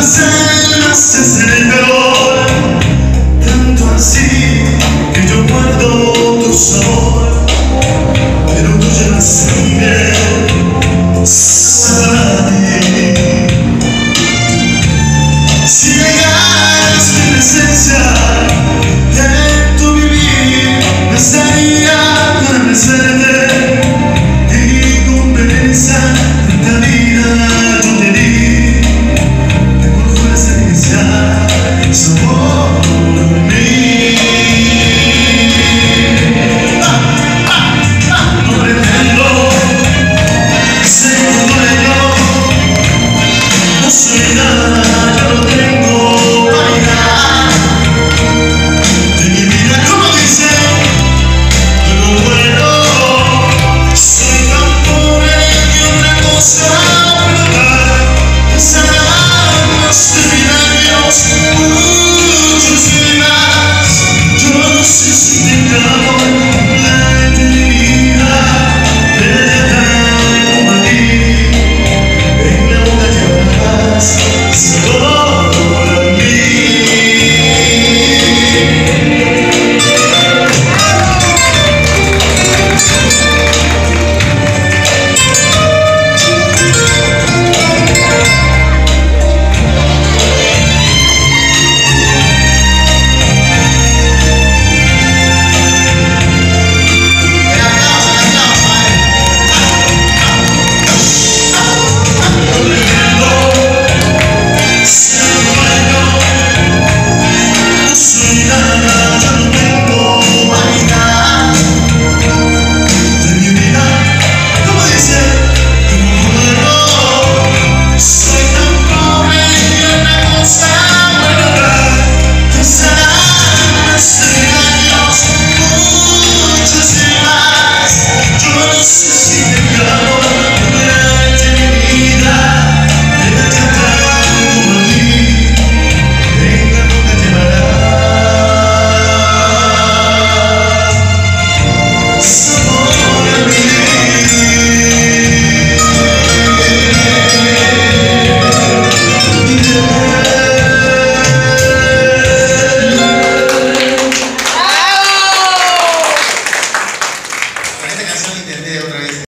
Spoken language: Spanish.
Estas almas se celebraron tanto así que yo guardo tu sabor, pero tú llevas mi miel. Oh.